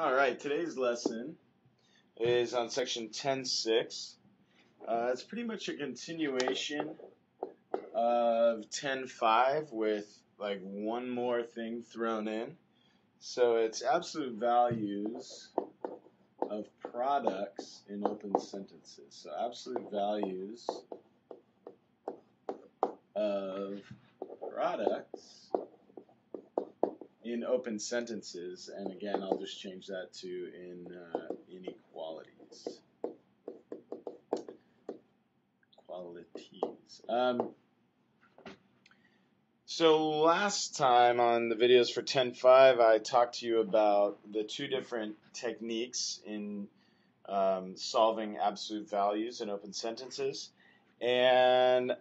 All right, today's lesson is on section 10.6. Uh, it's pretty much a continuation of 10.5 with like one more thing thrown in. So it's absolute values of products in open sentences. So absolute values of products in open sentences, and again, I'll just change that to in uh, inequalities. Qualities. Um, so last time on the videos for 10.5, I talked to you about the two different techniques in um, solving absolute values in open sentences. And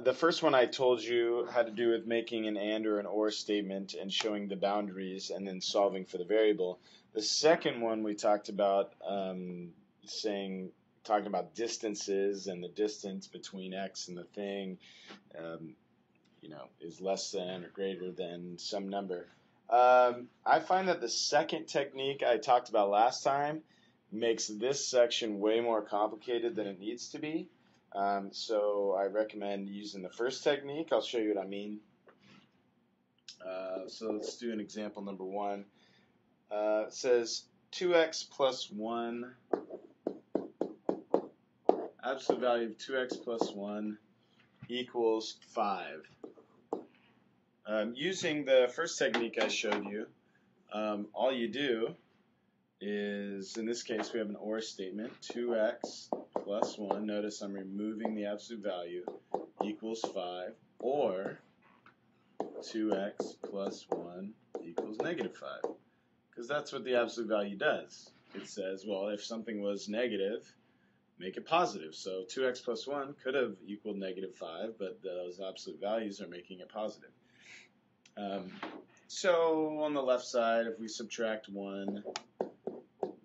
the first one I told you had to do with making an and or an or statement and showing the boundaries and then solving for the variable. The second one we talked about um, saying talking about distances and the distance between x and the thing, um, you know, is less than or greater than some number. Um, I find that the second technique I talked about last time makes this section way more complicated than it needs to be. Um, so I recommend using the first technique. I'll show you what I mean. Uh, so let's do an example number one. Uh, it says 2x plus 1, absolute value of 2x plus 1 equals 5. Um, using the first technique I showed you, um, all you do is, in this case, we have an OR statement, 2x plus 1, notice I'm removing the absolute value, equals 5, or 2x plus 1 equals negative 5. Because that's what the absolute value does. It says, well, if something was negative, make it positive. So 2x plus 1 could have equaled negative 5, but those absolute values are making it positive. Um, so on the left side, if we subtract 1,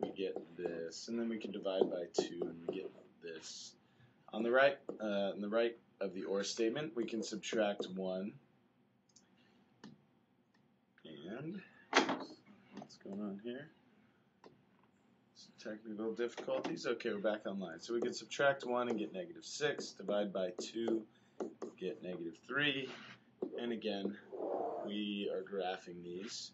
we get this, and then we can divide by 2 and we get this. On the right, uh, on the right of the OR statement, we can subtract 1. And what's going on here? Some technical difficulties. Okay, we're back online. So we can subtract 1 and get negative 6, divide by 2, get negative 3, and again, we are graphing these.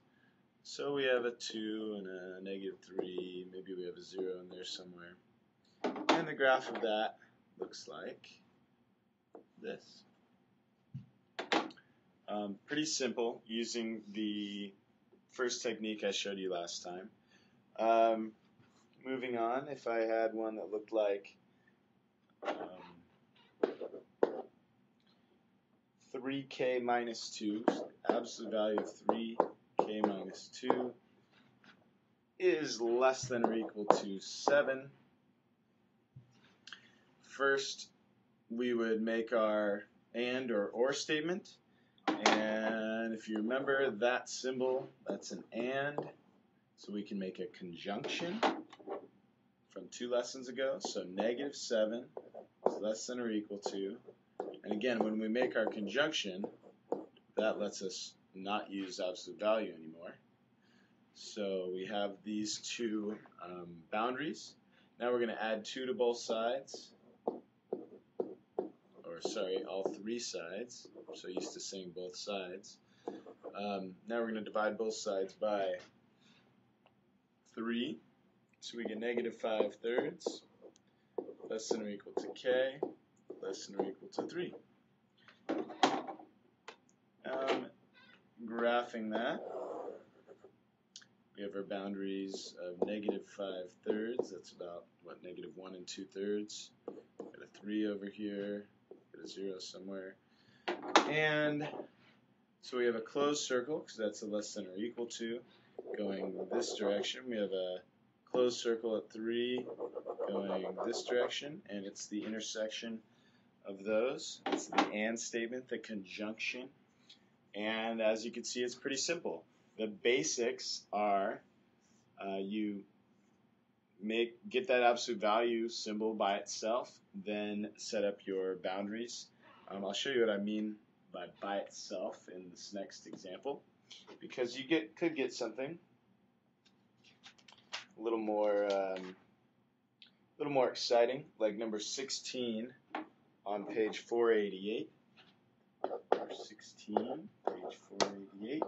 So we have a 2 and a negative 3, maybe we have a 0 in there somewhere. And the graph of that looks like this. Um, pretty simple using the first technique I showed you last time. Um, moving on, if I had one that looked like um, 3k minus 2, absolute value of 3k minus 2 is less than or equal to 7 First, we would make our and or or statement. And if you remember that symbol, that's an and. So we can make a conjunction from two lessons ago. So negative 7 is less than or equal to. And again, when we make our conjunction, that lets us not use absolute value anymore. So we have these two um, boundaries. Now we're going to add 2 to both sides sorry, all three sides. So used to saying both sides. Um, now we're going to divide both sides by 3. So we get negative 5 thirds, less than or equal to k, less than or equal to 3. Um, graphing that, we have our boundaries of negative 5 thirds, that's about, what, negative 1 and 2 thirds. Got a 3 over here, a zero somewhere. And so we have a closed circle because that's a less than or equal to going this direction. We have a closed circle at 3 going this direction, and it's the intersection of those. It's the AND statement, the conjunction. And as you can see, it's pretty simple. The basics are uh, you make get that absolute value symbol by itself, then set up your boundaries. Um, I'll show you what I mean by by itself in this next example, because you get could get something a little more, um, a little more exciting, like number 16 on page 488. Number 16, page 488.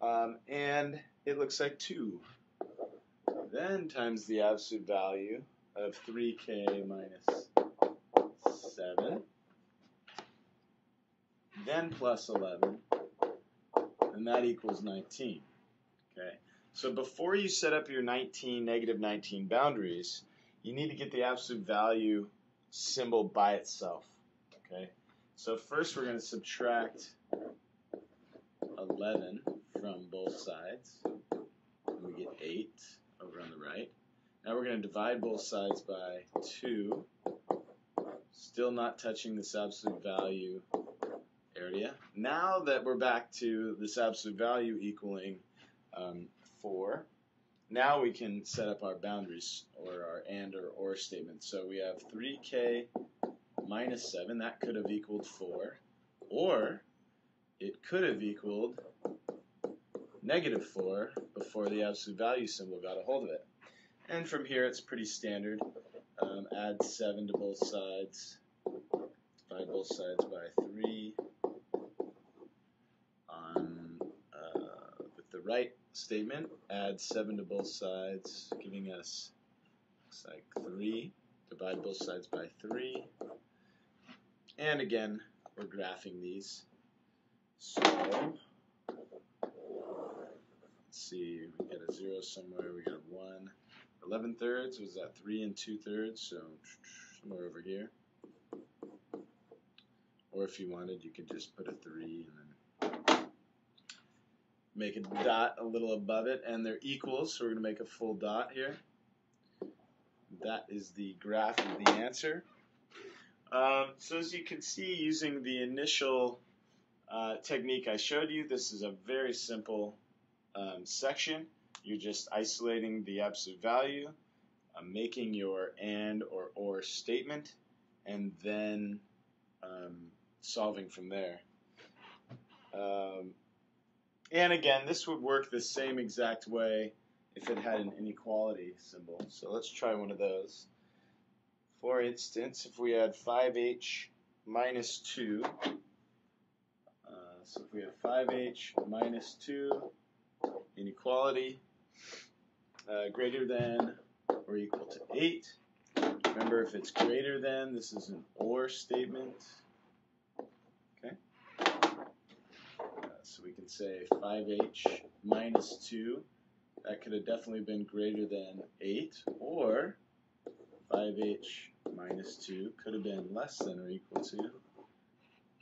Um, and it looks like 2. Then times the absolute value of 3k minus 7. Then plus 11. And that equals 19. Okay. So before you set up your 19, negative 19 boundaries, you need to get the absolute value symbol by itself. Okay. So first we're going to subtract 11 from both sides. And we get 8 over on the right. Now we're going to divide both sides by 2. Still not touching this absolute value area. Now that we're back to this absolute value equaling um, 4, now we can set up our boundaries or our AND or OR statement. So we have 3k minus 7. That could have equaled 4. Or it could have equaled negative 4 before the absolute value symbol got a hold of it. And from here it's pretty standard. Um, add 7 to both sides. Divide both sides by 3. On uh, With the right statement, add 7 to both sides, giving us, looks like 3. Divide both sides by 3. And again, we're graphing these. So see, we get a 0 somewhere, we got 1. 11 thirds, was that 3 and 2 thirds, so somewhere over here. Or if you wanted, you could just put a 3 and then make a dot a little above it, and they're equals, so we're going to make a full dot here. That is the graph of the answer. Um, so as you can see, using the initial uh, technique I showed you, this is a very simple um, section. You're just isolating the absolute value, uh, making your AND or OR statement, and then um, solving from there. Um, and again, this would work the same exact way if it had an inequality symbol. So let's try one of those. For instance, if we had 5h minus 2, uh, so if we have 5h minus 2 inequality uh, greater than or equal to 8. Remember, if it's greater than, this is an OR statement. Okay. Uh, so we can say 5h minus 2. That could have definitely been greater than 8. Or 5h minus 2 could have been less than or equal to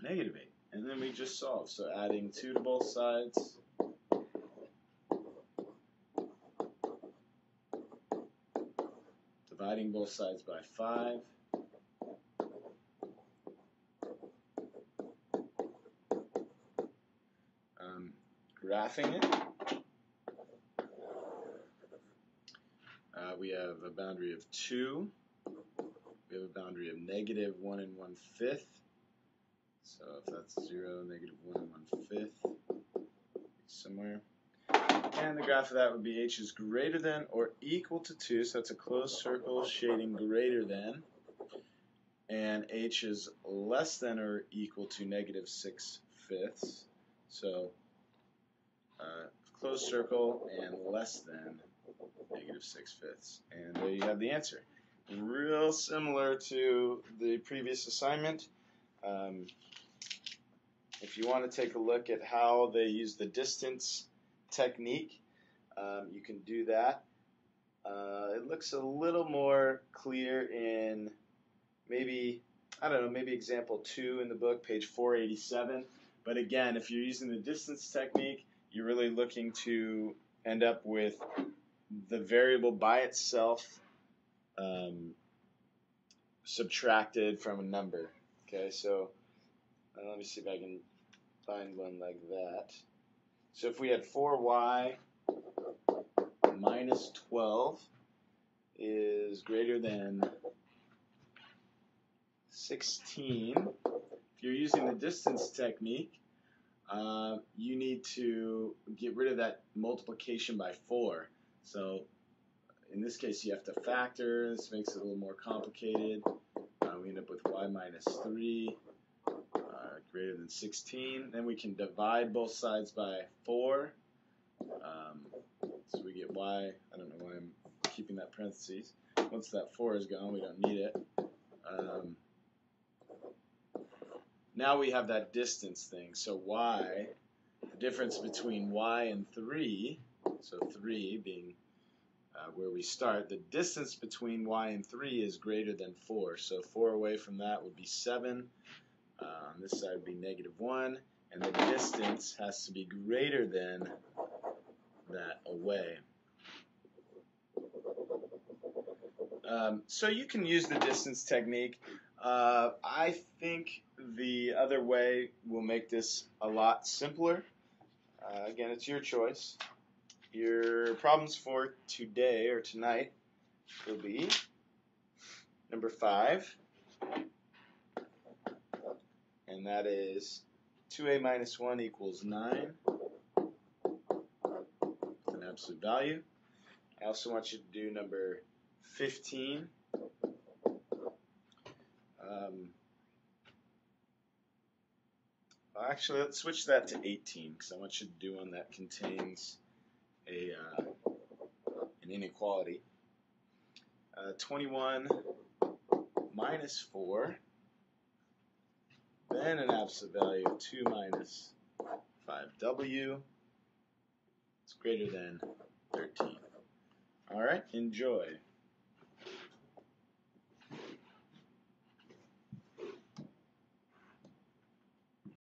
negative 8. And then we just solve. So adding 2 to both sides dividing both sides by 5. Um, graphing it. Uh, we have a boundary of 2. We have a boundary of negative 1 and 1 fifth. So if that's 0, negative 1 and 1 fifth, somewhere. And the graph of that would be h is greater than or equal to 2, so that's a closed circle shading greater than. And h is less than or equal to negative 6 fifths. So uh, closed circle and less than negative 6 fifths. And there you have the answer. Real similar to the previous assignment. Um, if you want to take a look at how they use the distance technique. Um, you can do that. Uh, it looks a little more clear in maybe, I don't know, maybe example 2 in the book, page 487. But again, if you're using the distance technique, you're really looking to end up with the variable by itself um, subtracted from a number. Okay, so uh, let me see if I can find one like that. So if we had 4y minus 12 is greater than 16, if you're using the distance technique, uh, you need to get rid of that multiplication by 4. So in this case, you have to factor. This makes it a little more complicated. Uh, we end up with y minus 3 uh, greater than 16. Then we can divide both sides by 4. Um, so we get y, I don't know why I'm keeping that parentheses. Once that 4 is gone, we don't need it. Um, now we have that distance thing. So y, the difference between y and 3, so 3 being uh, where we start, the distance between y and 3 is greater than 4. So 4 away from that would be 7. Uh, on this side would be negative 1. And the distance has to be greater than that away. Um, so you can use the distance technique. Uh, I think the other way will make this a lot simpler. Uh, again, it's your choice. Your problems for today or tonight will be number five, and that is 2a minus 1 equals 9. It's an absolute value. I also want you to do number 15. Um, actually, let's switch that to 18 because I want you to do one that contains a uh, an inequality. Uh, 21 minus 4, then an absolute value of 2 minus 5w is greater than 13. All right, enjoy.